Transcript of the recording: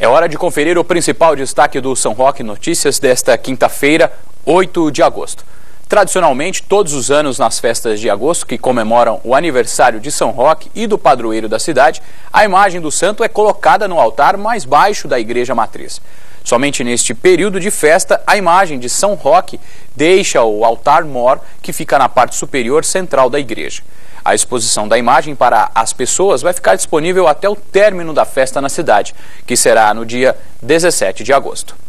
É hora de conferir o principal destaque do São Roque Notícias desta quinta-feira, 8 de agosto. Tradicionalmente, todos os anos nas festas de agosto, que comemoram o aniversário de São Roque e do padroeiro da cidade, a imagem do santo é colocada no altar mais baixo da igreja matriz. Somente neste período de festa, a imagem de São Roque deixa o altar-mor, que fica na parte superior central da igreja. A exposição da imagem para as pessoas vai ficar disponível até o término da festa na cidade, que será no dia 17 de agosto.